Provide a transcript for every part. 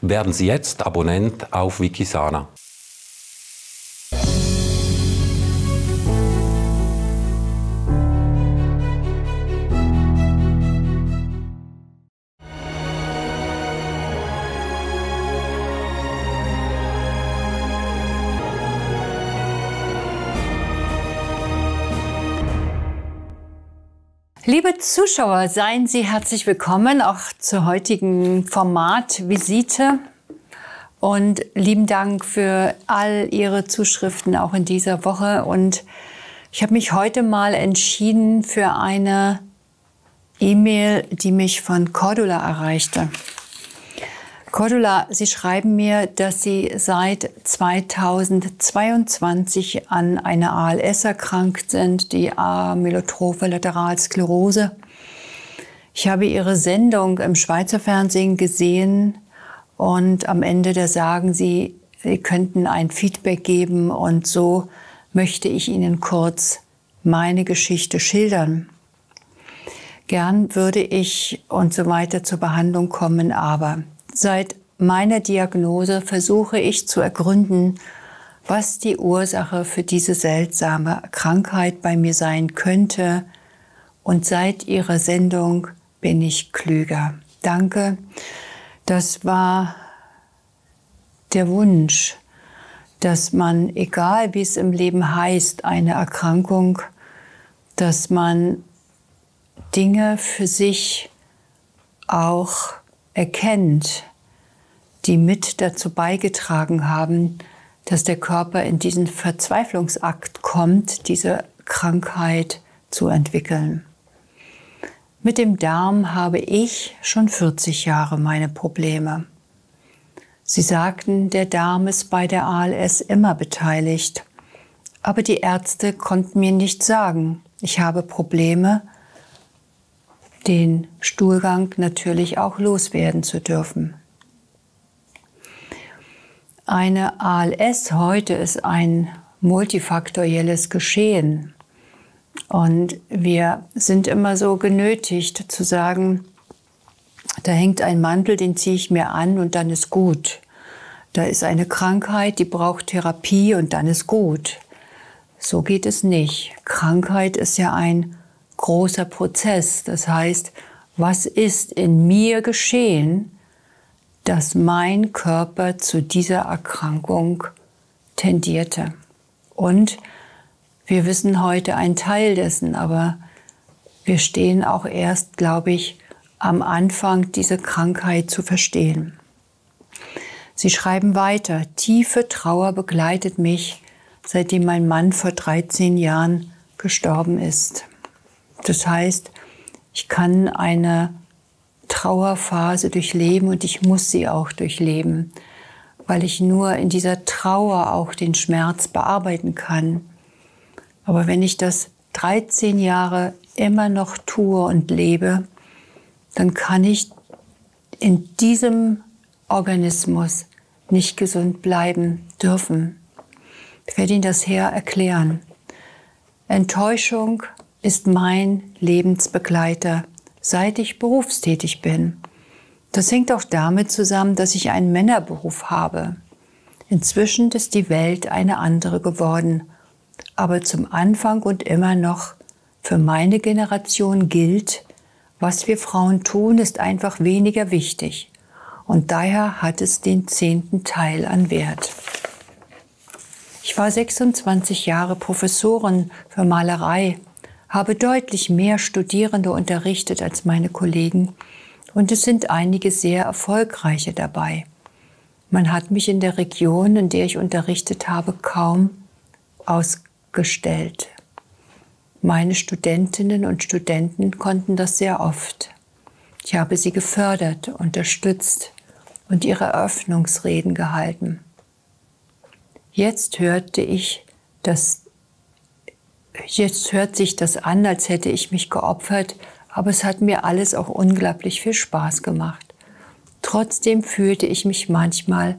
Werden Sie jetzt Abonnent auf Wikisana. Liebe Zuschauer, seien Sie herzlich willkommen auch zur heutigen Format Visite. Und lieben Dank für all Ihre Zuschriften auch in dieser Woche. Und ich habe mich heute mal entschieden für eine E-Mail, die mich von Cordula erreichte. Cordula, Sie schreiben mir, dass Sie seit 2022 an einer ALS erkrankt sind, die Amyotrophe Lateralsklerose. Ich habe Ihre Sendung im Schweizer Fernsehen gesehen und am Ende da sagen Sie, Sie könnten ein Feedback geben und so möchte ich Ihnen kurz meine Geschichte schildern. Gern würde ich und so weiter zur Behandlung kommen, aber Seit meiner Diagnose versuche ich zu ergründen, was die Ursache für diese seltsame Krankheit bei mir sein könnte. Und seit Ihrer Sendung bin ich klüger. Danke. Das war der Wunsch, dass man, egal wie es im Leben heißt, eine Erkrankung, dass man Dinge für sich auch erkennt, die mit dazu beigetragen haben, dass der Körper in diesen Verzweiflungsakt kommt, diese Krankheit zu entwickeln. Mit dem Darm habe ich schon 40 Jahre meine Probleme. Sie sagten, der Darm ist bei der ALS immer beteiligt. Aber die Ärzte konnten mir nicht sagen, ich habe Probleme, den Stuhlgang natürlich auch loswerden zu dürfen. Eine ALS heute ist ein multifaktorielles Geschehen. Und wir sind immer so genötigt zu sagen, da hängt ein Mantel, den ziehe ich mir an und dann ist gut. Da ist eine Krankheit, die braucht Therapie und dann ist gut. So geht es nicht. Krankheit ist ja ein großer Prozess. Das heißt, was ist in mir geschehen, dass mein Körper zu dieser Erkrankung tendierte. Und wir wissen heute einen Teil dessen, aber wir stehen auch erst, glaube ich, am Anfang, diese Krankheit zu verstehen. Sie schreiben weiter, tiefe Trauer begleitet mich, seitdem mein Mann vor 13 Jahren gestorben ist. Das heißt, ich kann eine Trauerphase durchleben und ich muss sie auch durchleben, weil ich nur in dieser Trauer auch den Schmerz bearbeiten kann. Aber wenn ich das 13 Jahre immer noch tue und lebe, dann kann ich in diesem Organismus nicht gesund bleiben dürfen. Ich werde Ihnen das her erklären. Enttäuschung ist mein Lebensbegleiter seit ich berufstätig bin. Das hängt auch damit zusammen, dass ich einen Männerberuf habe. Inzwischen ist die Welt eine andere geworden. Aber zum Anfang und immer noch für meine Generation gilt, was wir Frauen tun, ist einfach weniger wichtig. Und daher hat es den zehnten Teil an Wert. Ich war 26 Jahre Professorin für Malerei habe deutlich mehr Studierende unterrichtet als meine Kollegen und es sind einige sehr erfolgreiche dabei. Man hat mich in der Region, in der ich unterrichtet habe, kaum ausgestellt. Meine Studentinnen und Studenten konnten das sehr oft. Ich habe sie gefördert, unterstützt und ihre Eröffnungsreden gehalten. Jetzt hörte ich, dass Jetzt hört sich das an, als hätte ich mich geopfert, aber es hat mir alles auch unglaublich viel Spaß gemacht. Trotzdem fühlte ich mich manchmal,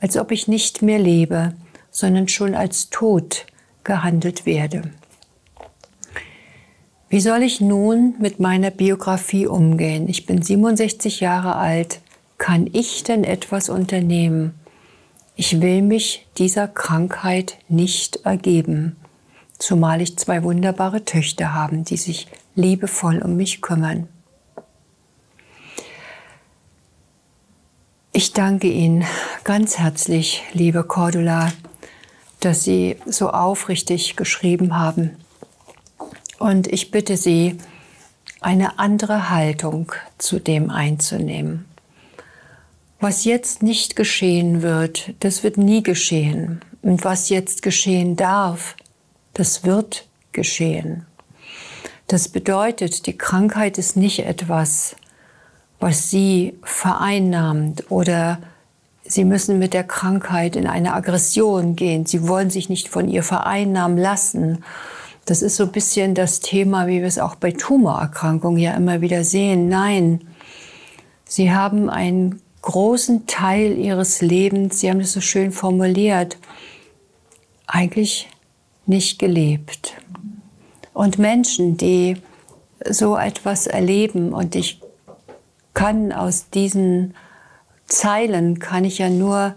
als ob ich nicht mehr lebe, sondern schon als tot gehandelt werde. Wie soll ich nun mit meiner Biografie umgehen? Ich bin 67 Jahre alt, kann ich denn etwas unternehmen? Ich will mich dieser Krankheit nicht ergeben, zumal ich zwei wunderbare Töchter habe, die sich liebevoll um mich kümmern. Ich danke Ihnen ganz herzlich, liebe Cordula, dass Sie so aufrichtig geschrieben haben. Und ich bitte Sie, eine andere Haltung zu dem einzunehmen. Was jetzt nicht geschehen wird, das wird nie geschehen. Und was jetzt geschehen darf, das wird geschehen. Das bedeutet, die Krankheit ist nicht etwas, was sie vereinnahmt oder sie müssen mit der Krankheit in eine Aggression gehen. Sie wollen sich nicht von ihr vereinnahmen lassen. Das ist so ein bisschen das Thema, wie wir es auch bei Tumorerkrankungen ja immer wieder sehen. Nein, sie haben einen großen Teil ihres Lebens, Sie haben es so schön formuliert, eigentlich nicht gelebt. Und Menschen, die so etwas erleben und ich kann aus diesen Zeilen kann ich ja nur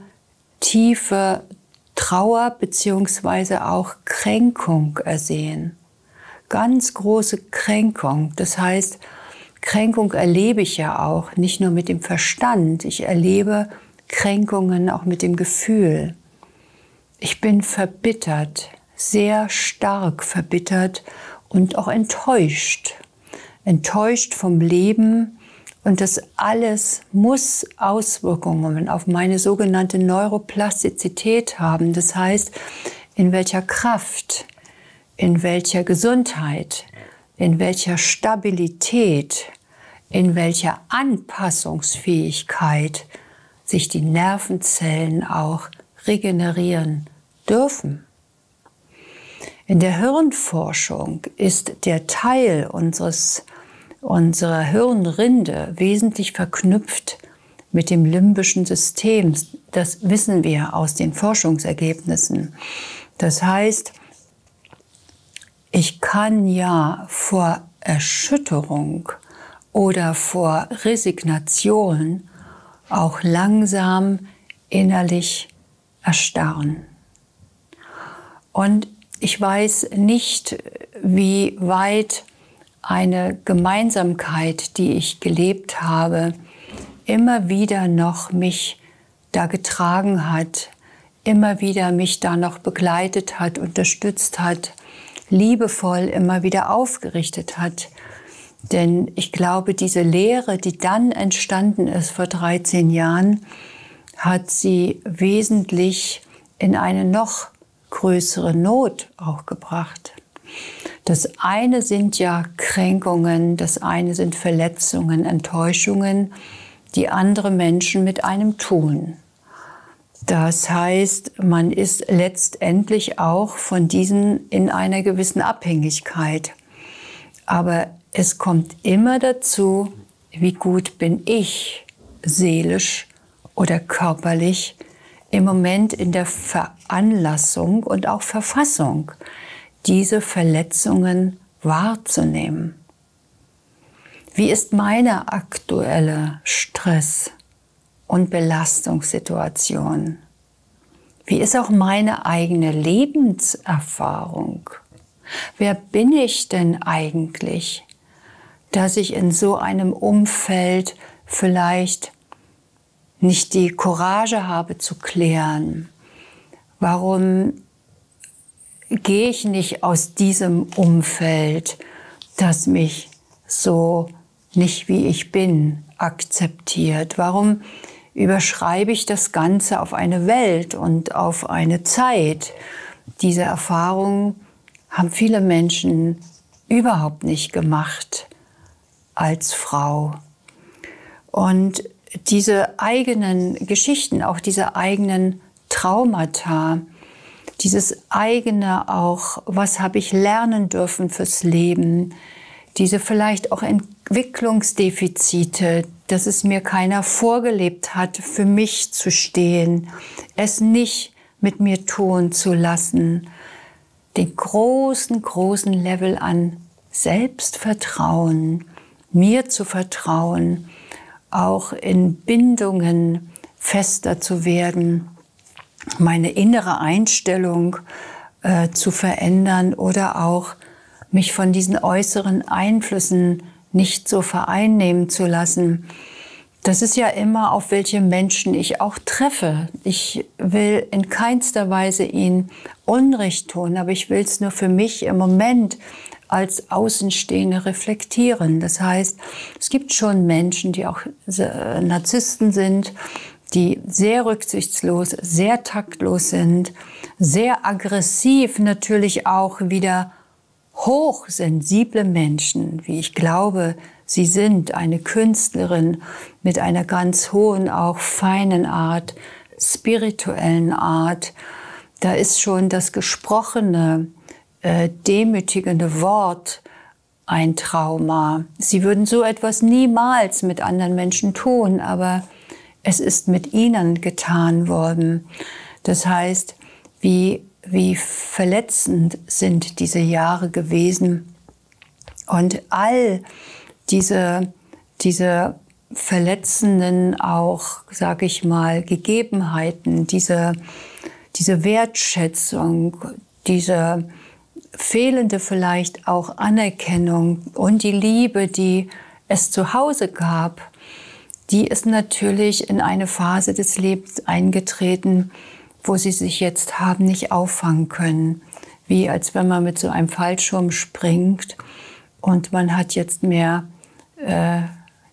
tiefe Trauer beziehungsweise auch Kränkung ersehen. Ganz große Kränkung. Das heißt, Kränkung erlebe ich ja auch nicht nur mit dem Verstand, ich erlebe Kränkungen auch mit dem Gefühl. Ich bin verbittert, sehr stark verbittert und auch enttäuscht. Enttäuscht vom Leben, und das alles muss Auswirkungen auf meine sogenannte Neuroplastizität haben. Das heißt, in welcher Kraft, in welcher Gesundheit, in welcher Stabilität, in welcher Anpassungsfähigkeit sich die Nervenzellen auch regenerieren dürfen. In der Hirnforschung ist der Teil unseres unserer Hirnrinde wesentlich verknüpft mit dem limbischen System. Das wissen wir aus den Forschungsergebnissen. Das heißt, ich kann ja vor Erschütterung oder vor Resignation auch langsam innerlich erstarren. Und ich weiß nicht, wie weit eine Gemeinsamkeit, die ich gelebt habe, immer wieder noch mich da getragen hat, immer wieder mich da noch begleitet hat, unterstützt hat, liebevoll immer wieder aufgerichtet hat. Denn ich glaube, diese Lehre, die dann entstanden ist vor 13 Jahren, hat sie wesentlich in eine noch größere Not auch gebracht. Das eine sind ja Kränkungen, das eine sind Verletzungen, Enttäuschungen, die andere Menschen mit einem tun. Das heißt, man ist letztendlich auch von diesen in einer gewissen Abhängigkeit. Aber es kommt immer dazu, wie gut bin ich seelisch oder körperlich im Moment in der Veranlassung und auch Verfassung, diese Verletzungen wahrzunehmen. Wie ist meine aktuelle Stress- und Belastungssituation? Wie ist auch meine eigene Lebenserfahrung? Wer bin ich denn eigentlich, dass ich in so einem Umfeld vielleicht nicht die Courage habe zu klären? Warum gehe ich nicht aus diesem Umfeld, das mich so nicht wie ich bin akzeptiert? Warum überschreibe ich das Ganze auf eine Welt und auf eine Zeit? Diese Erfahrung haben viele Menschen überhaupt nicht gemacht als Frau. Und diese eigenen Geschichten, auch diese eigenen Traumata, dieses eigene auch, was habe ich lernen dürfen fürs Leben, diese vielleicht auch Entwicklungsdefizite, dass es mir keiner vorgelebt hat, für mich zu stehen, es nicht mit mir tun zu lassen, den großen, großen Level an Selbstvertrauen, mir zu vertrauen auch in Bindungen fester zu werden, meine innere Einstellung äh, zu verändern oder auch mich von diesen äußeren Einflüssen nicht so vereinnehmen zu lassen. Das ist ja immer, auf welche Menschen ich auch treffe. Ich will in keinster Weise ihnen Unrecht tun, aber ich will es nur für mich im Moment als Außenstehende reflektieren. Das heißt, es gibt schon Menschen, die auch Narzissten sind, die sehr rücksichtslos, sehr taktlos sind, sehr aggressiv natürlich auch wieder hochsensible Menschen, wie ich glaube, sie sind, eine Künstlerin mit einer ganz hohen, auch feinen Art, spirituellen Art. Da ist schon das gesprochene, äh, demütigende Wort ein Trauma. Sie würden so etwas niemals mit anderen Menschen tun, aber es ist mit ihnen getan worden. Das heißt, wie, wie verletzend sind diese Jahre gewesen. Und all diese, diese verletzenden auch, sage ich mal, Gegebenheiten, diese, diese Wertschätzung, diese fehlende vielleicht auch Anerkennung und die Liebe, die es zu Hause gab, die ist natürlich in eine Phase des Lebens eingetreten, wo sie sich jetzt haben nicht auffangen können. Wie als wenn man mit so einem Fallschirm springt und man hat jetzt mehr äh,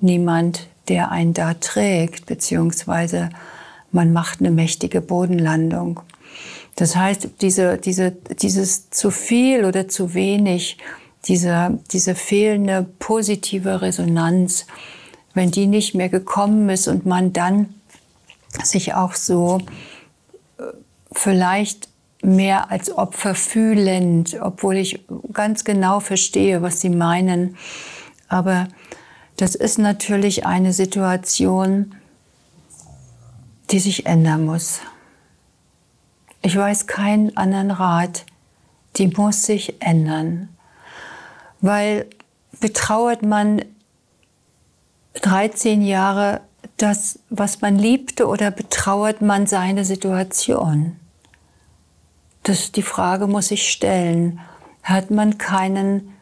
niemand, der einen da trägt, beziehungsweise man macht eine mächtige Bodenlandung. Das heißt, diese, diese, dieses zu viel oder zu wenig, diese, diese fehlende positive Resonanz, wenn die nicht mehr gekommen ist und man dann sich auch so äh, vielleicht mehr als Opfer fühlend, obwohl ich ganz genau verstehe, was sie meinen. Aber das ist natürlich eine Situation, die sich ändern muss. Ich weiß keinen anderen Rat, die muss sich ändern, weil betrauert man 13 Jahre das, was man liebte, oder betrauert man seine Situation? Das, die Frage muss ich stellen. Hat man keinen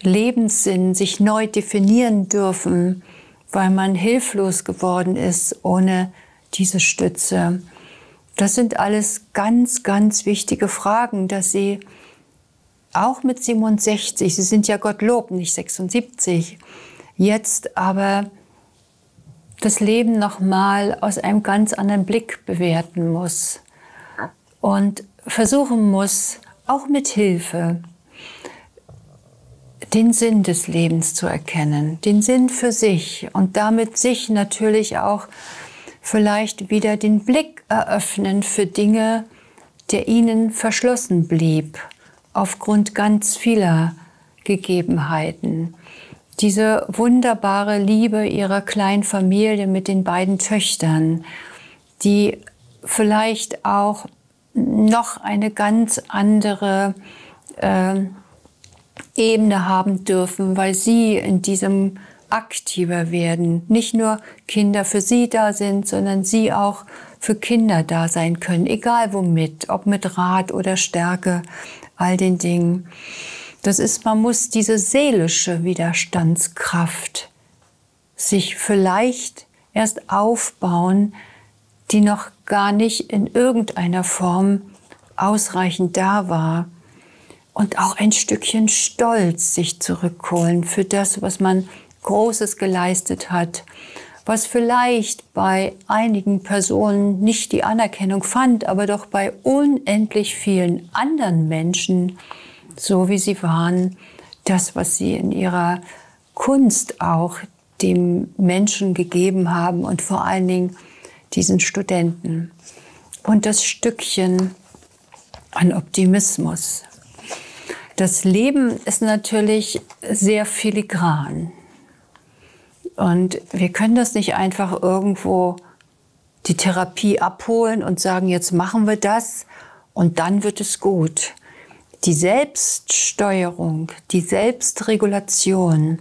Lebenssinn, sich neu definieren dürfen, weil man hilflos geworden ist ohne diese Stütze? Das sind alles ganz, ganz wichtige Fragen, dass Sie auch mit 67, Sie sind ja Gottlob, nicht 76, jetzt aber das Leben nochmal aus einem ganz anderen Blick bewerten muss und versuchen muss, auch mit Hilfe, den Sinn des Lebens zu erkennen, den Sinn für sich und damit sich natürlich auch vielleicht wieder den Blick eröffnen für Dinge, der ihnen verschlossen blieb, aufgrund ganz vieler Gegebenheiten. Diese wunderbare Liebe ihrer kleinen Familie mit den beiden Töchtern, die vielleicht auch noch eine ganz andere äh, Ebene haben dürfen, weil sie in diesem aktiver werden. Nicht nur Kinder für sie da sind, sondern sie auch für Kinder da sein können, egal womit, ob mit Rat oder Stärke, all den Dingen. Das ist, man muss diese seelische Widerstandskraft sich vielleicht erst aufbauen, die noch gar nicht in irgendeiner Form ausreichend da war. Und auch ein Stückchen Stolz sich zurückholen für das, was man Großes geleistet hat, was vielleicht bei einigen Personen nicht die Anerkennung fand, aber doch bei unendlich vielen anderen Menschen so wie sie waren, das, was sie in ihrer Kunst auch dem Menschen gegeben haben und vor allen Dingen diesen Studenten. Und das Stückchen an Optimismus. Das Leben ist natürlich sehr filigran. Und wir können das nicht einfach irgendwo die Therapie abholen und sagen, jetzt machen wir das und dann wird es gut die Selbststeuerung, die Selbstregulation,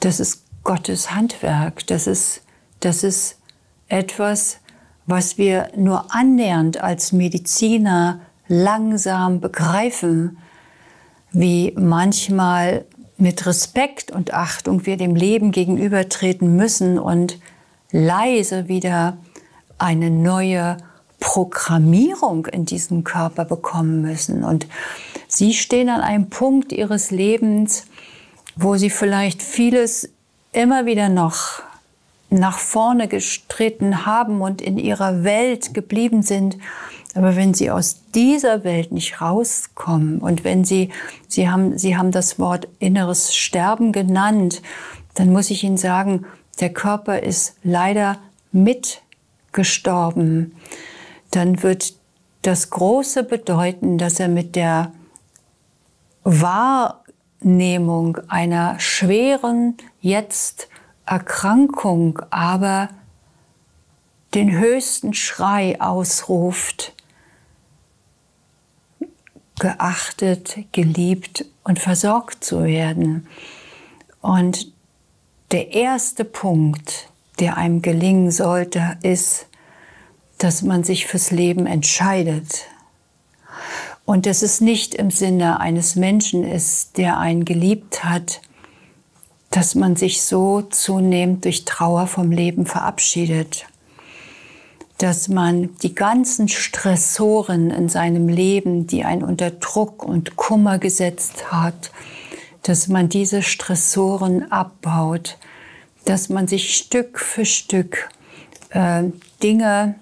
das ist Gottes Handwerk. Das ist, das ist etwas, was wir nur annähernd als Mediziner langsam begreifen, wie manchmal mit Respekt und Achtung wir dem Leben gegenübertreten müssen und leise wieder eine neue Programmierung in diesem Körper bekommen müssen. Und Sie stehen an einem Punkt Ihres Lebens, wo Sie vielleicht vieles immer wieder noch nach vorne gestritten haben und in Ihrer Welt geblieben sind. Aber wenn Sie aus dieser Welt nicht rauskommen und wenn Sie, Sie haben, Sie haben das Wort inneres Sterben genannt, dann muss ich Ihnen sagen, der Körper ist leider mitgestorben. Dann wird das Große bedeuten, dass er mit der Wahrnehmung einer schweren jetzt Erkrankung aber den höchsten Schrei ausruft, geachtet, geliebt und versorgt zu werden. Und der erste Punkt, der einem gelingen sollte, ist, dass man sich fürs Leben entscheidet. Und dass es nicht im Sinne eines Menschen ist, der einen geliebt hat, dass man sich so zunehmend durch Trauer vom Leben verabschiedet dass man die ganzen Stressoren in seinem Leben, die einen unter Druck und Kummer gesetzt hat, dass man diese Stressoren abbaut, dass man sich Stück für Stück äh, Dinge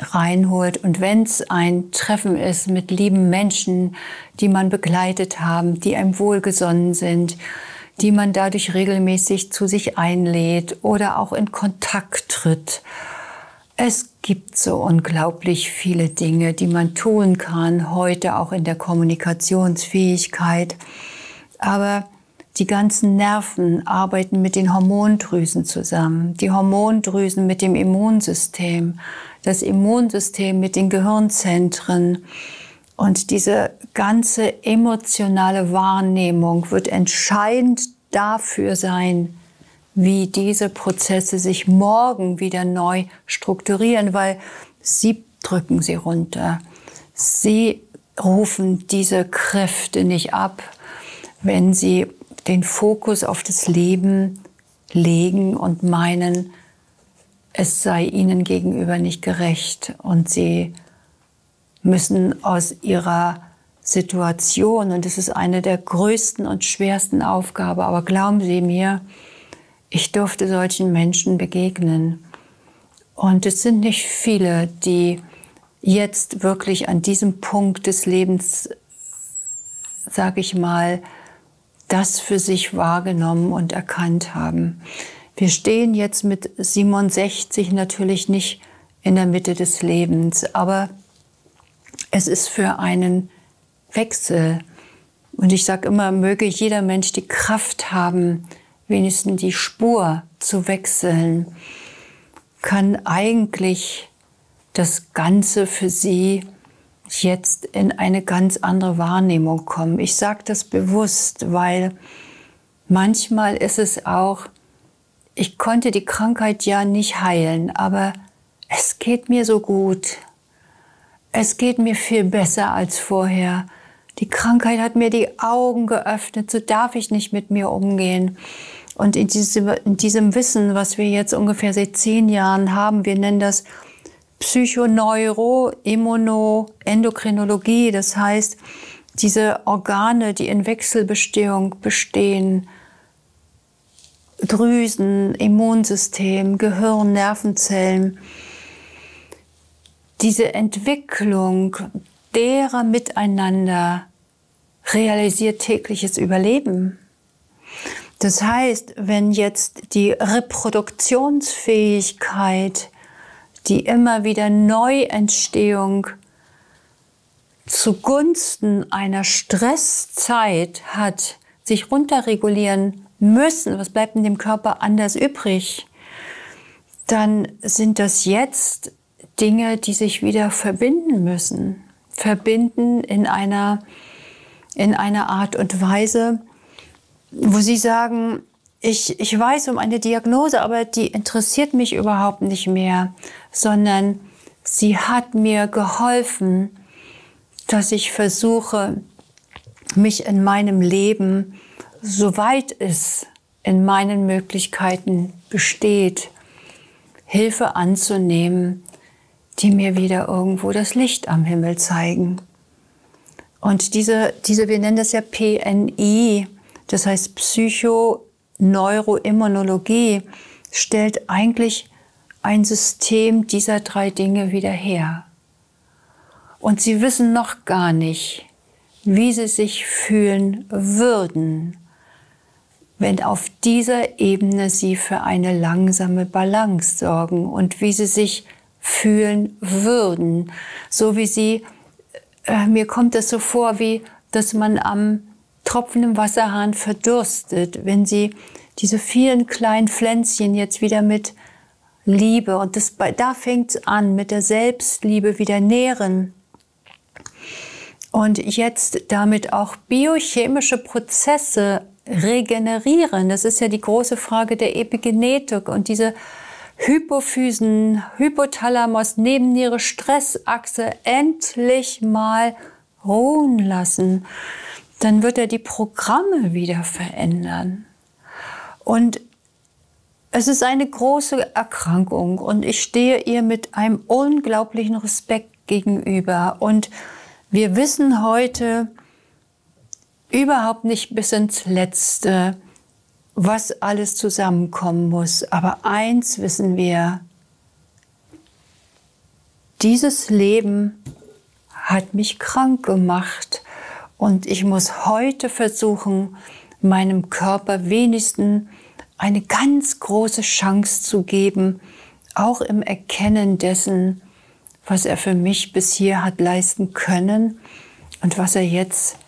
reinholt. Und wenn es ein Treffen ist mit lieben Menschen, die man begleitet haben, die einem wohlgesonnen sind, die man dadurch regelmäßig zu sich einlädt oder auch in Kontakt tritt es gibt so unglaublich viele Dinge, die man tun kann, heute auch in der Kommunikationsfähigkeit. Aber die ganzen Nerven arbeiten mit den Hormondrüsen zusammen, die Hormondrüsen mit dem Immunsystem, das Immunsystem mit den Gehirnzentren. Und diese ganze emotionale Wahrnehmung wird entscheidend dafür sein, wie diese Prozesse sich morgen wieder neu strukturieren, weil sie drücken sie runter. Sie rufen diese Kräfte nicht ab, wenn sie den Fokus auf das Leben legen und meinen, es sei ihnen gegenüber nicht gerecht und sie müssen aus ihrer Situation, und das ist eine der größten und schwersten Aufgaben, aber glauben Sie mir, ich durfte solchen Menschen begegnen. Und es sind nicht viele, die jetzt wirklich an diesem Punkt des Lebens, sage ich mal, das für sich wahrgenommen und erkannt haben. Wir stehen jetzt mit 67 natürlich nicht in der Mitte des Lebens, aber es ist für einen Wechsel. Und ich sage immer, möge jeder Mensch die Kraft haben, wenigstens die Spur zu wechseln, kann eigentlich das Ganze für sie jetzt in eine ganz andere Wahrnehmung kommen. Ich sage das bewusst, weil manchmal ist es auch, ich konnte die Krankheit ja nicht heilen, aber es geht mir so gut. Es geht mir viel besser als vorher. Die Krankheit hat mir die Augen geöffnet, so darf ich nicht mit mir umgehen. Und in diesem, in diesem Wissen, was wir jetzt ungefähr seit zehn Jahren haben, wir nennen das Psychoneuro, Immuno, Endokrinologie, das heißt, diese Organe, die in Wechselbestehung bestehen, Drüsen, Immunsystem, Gehirn, Nervenzellen, diese Entwicklung derer miteinander realisiert tägliches Überleben. Das heißt, wenn jetzt die Reproduktionsfähigkeit, die immer wieder Neuentstehung zugunsten einer Stresszeit hat, sich runterregulieren müssen, was bleibt in dem Körper anders übrig, dann sind das jetzt Dinge, die sich wieder verbinden müssen. Verbinden in einer, in einer Art und Weise, wo Sie sagen, ich, ich weiß um eine Diagnose, aber die interessiert mich überhaupt nicht mehr, sondern sie hat mir geholfen, dass ich versuche, mich in meinem Leben, soweit es in meinen Möglichkeiten besteht, Hilfe anzunehmen, die mir wieder irgendwo das Licht am Himmel zeigen. Und diese, diese wir nennen das ja PNI, das heißt Psychoneuroimmunologie, stellt eigentlich ein System dieser drei Dinge wieder her. Und sie wissen noch gar nicht, wie sie sich fühlen würden, wenn auf dieser Ebene sie für eine langsame Balance sorgen und wie sie sich fühlen würden, so wie sie, äh, mir kommt es so vor, wie dass man am tropfenden Wasserhahn verdurstet, wenn sie diese vielen kleinen Pflänzchen jetzt wieder mit Liebe und das, da fängt es an, mit der Selbstliebe wieder nähren und jetzt damit auch biochemische Prozesse regenerieren. Das ist ja die große Frage der Epigenetik und diese Hypophysen, Hypothalamus, Nebenniere, Stressachse endlich mal ruhen lassen, dann wird er die Programme wieder verändern. Und es ist eine große Erkrankung und ich stehe ihr mit einem unglaublichen Respekt gegenüber. Und wir wissen heute überhaupt nicht bis ins Letzte, was alles zusammenkommen muss. Aber eins wissen wir, dieses Leben hat mich krank gemacht und ich muss heute versuchen, meinem Körper wenigstens eine ganz große Chance zu geben, auch im Erkennen dessen, was er für mich bis hier hat leisten können und was er jetzt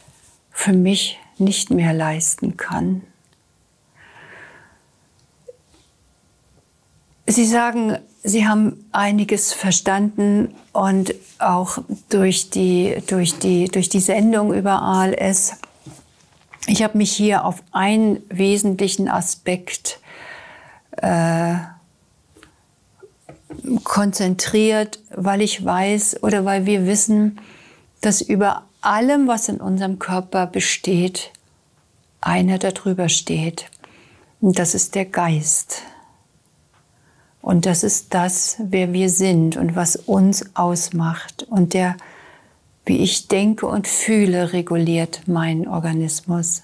für mich nicht mehr leisten kann. Sie sagen, Sie haben einiges verstanden und auch durch die, durch die, durch die Sendung über ALS. Ich habe mich hier auf einen wesentlichen Aspekt äh, konzentriert, weil ich weiß oder weil wir wissen, dass über allem, was in unserem Körper besteht, einer darüber steht. Und das ist der Geist. Und das ist das, wer wir sind und was uns ausmacht. Und der, wie ich denke und fühle, reguliert meinen Organismus.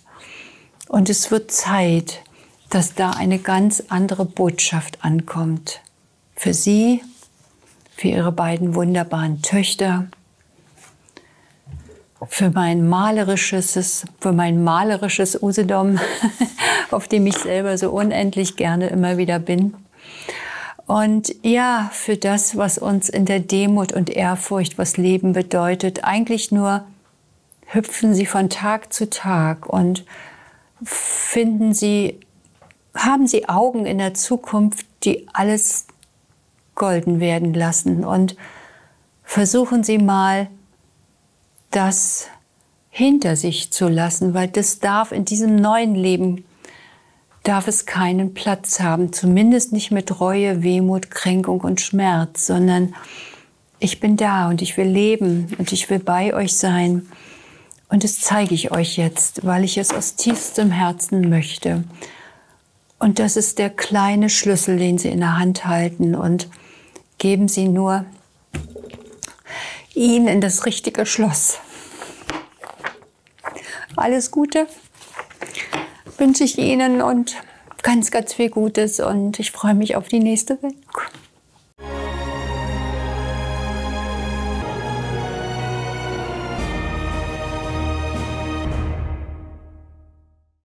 Und es wird Zeit, dass da eine ganz andere Botschaft ankommt. Für Sie, für Ihre beiden wunderbaren Töchter, für mein malerisches, für mein malerisches Usedom, auf dem ich selber so unendlich gerne immer wieder bin. Und ja, für das, was uns in der Demut und Ehrfurcht, was Leben bedeutet, eigentlich nur hüpfen Sie von Tag zu Tag und finden Sie, haben Sie Augen in der Zukunft, die alles golden werden lassen. Und versuchen Sie mal, das hinter sich zu lassen, weil das darf in diesem neuen Leben, darf es keinen Platz haben, zumindest nicht mit Reue, Wehmut, Kränkung und Schmerz, sondern ich bin da und ich will leben und ich will bei euch sein. Und das zeige ich euch jetzt, weil ich es aus tiefstem Herzen möchte. Und das ist der kleine Schlüssel, den Sie in der Hand halten und geben Sie nur ihn in das richtige Schloss. Alles Gute wünsche ich Ihnen und ganz, ganz viel Gutes und ich freue mich auf die nächste Welt.